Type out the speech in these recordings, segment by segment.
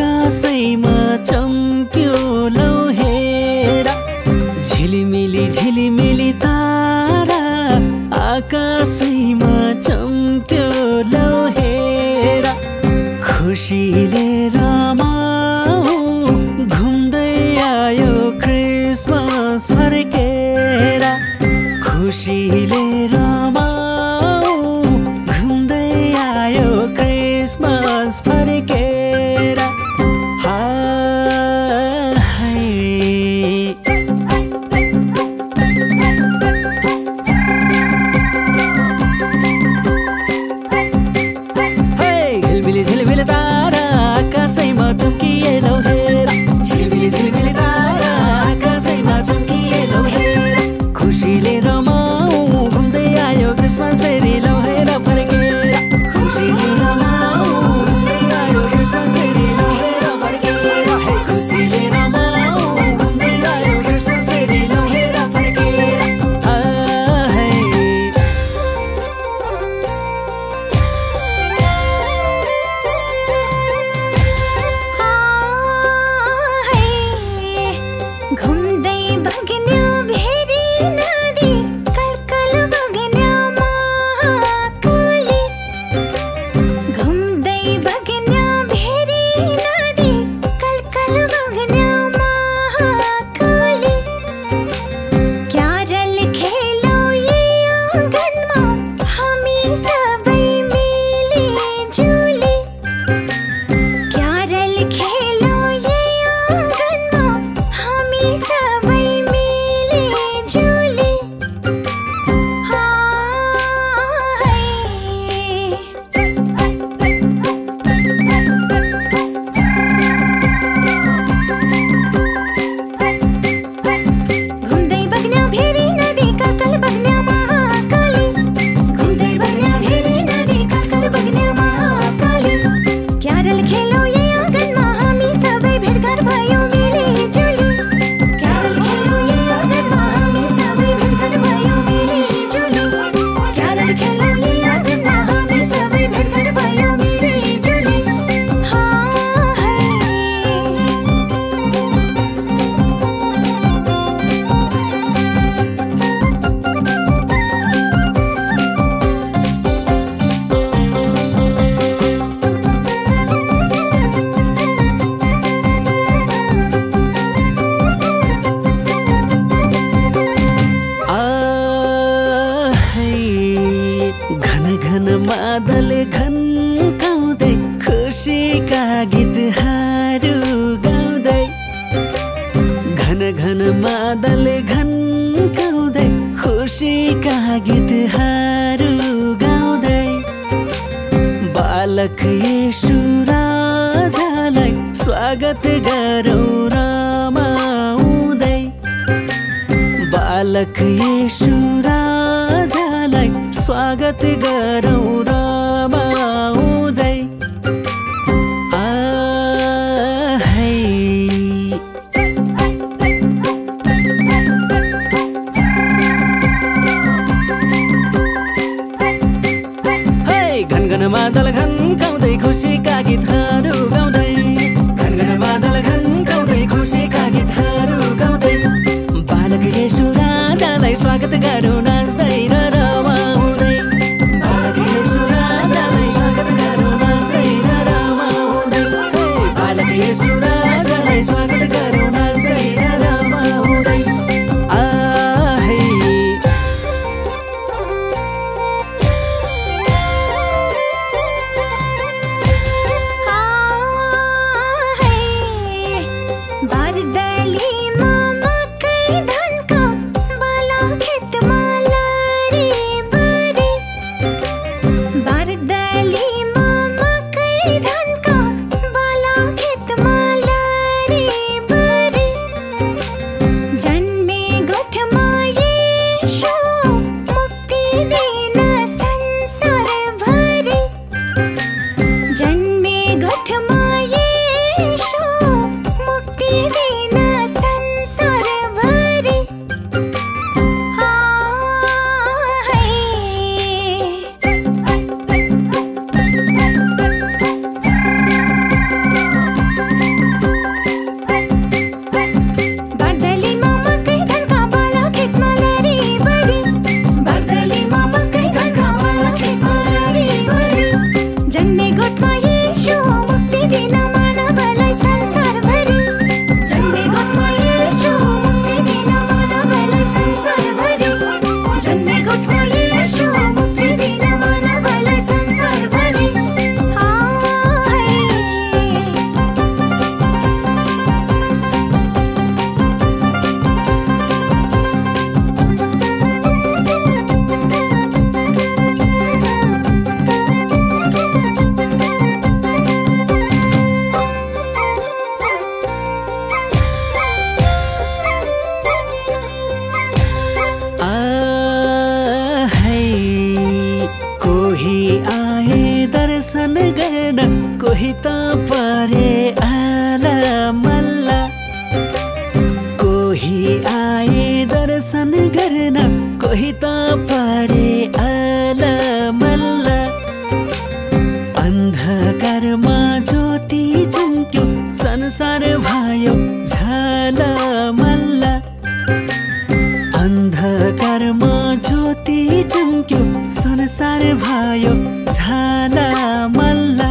आकाशैमा चम्क्यो लौहेरा झिलिमिली झिलिमिली तारा आकाशैमा चम्क्यो लौहेरा खुसी लिएर খুশিলে রমা बादल खन्काउँदै खुसीका गीतहरू गाउँदै। घन घन बादल खन्काउँदै खुसीका गीतहरू गाउँदै। बालक सुराझालाई स्वागत गरौँ रमाउँदै बालक सुराझालाई स्वागत गरौँ रा बादल गाउँदै खुसीका गीतहरू गाउँदै। घनघन बादल गाउँदै खुसीका गीतहरू गाउँदै। बालक यसो राजालाई स्वागत गरौँ। भयो छाना मल्ला।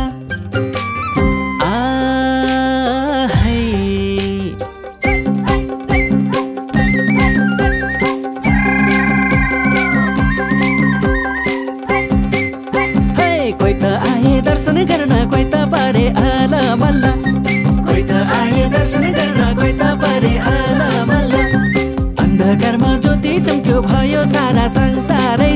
कोही त आए दर्शन गर्न कोही त पारे आला मल्ला। कोही त आए दर्शन गर्न कोही त पारे आला मल्ला। अन्धकारमा ज्योति चम्क्यो भयो सारा संसारै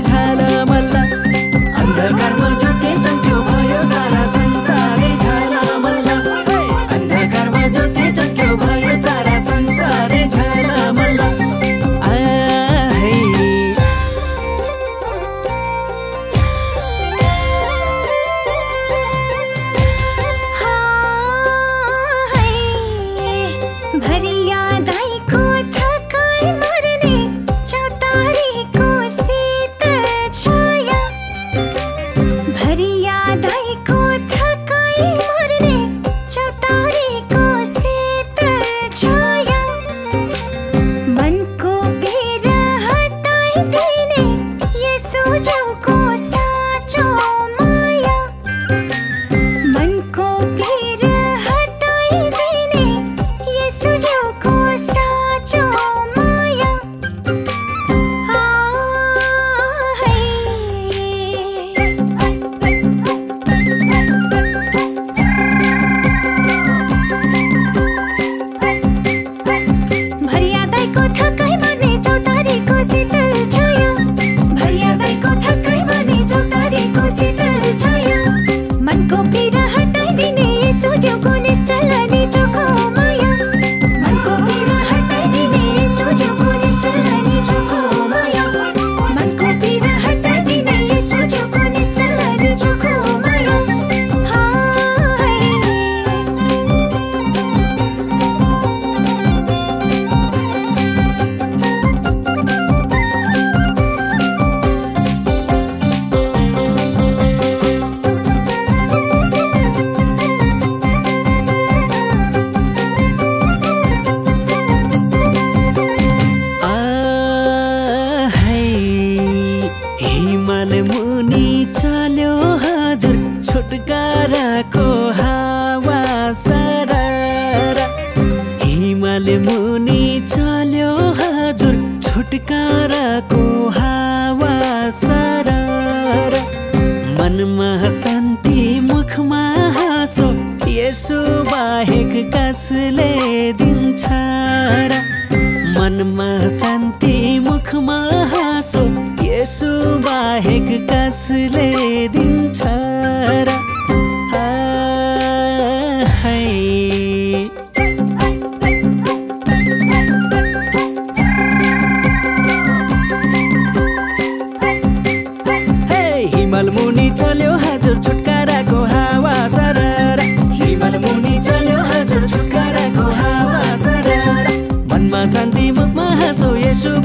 यसो बाहेक कसले दिन्छ र मनमा शान्ति मुखमा हाँसो यसो बाहेक कसले दिन्छ र यसो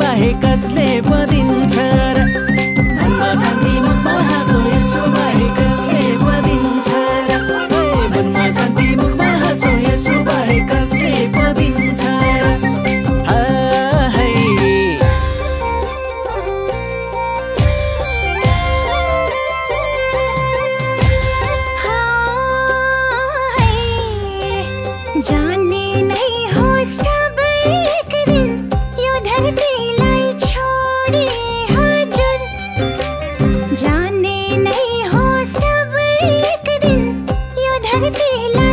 करते ला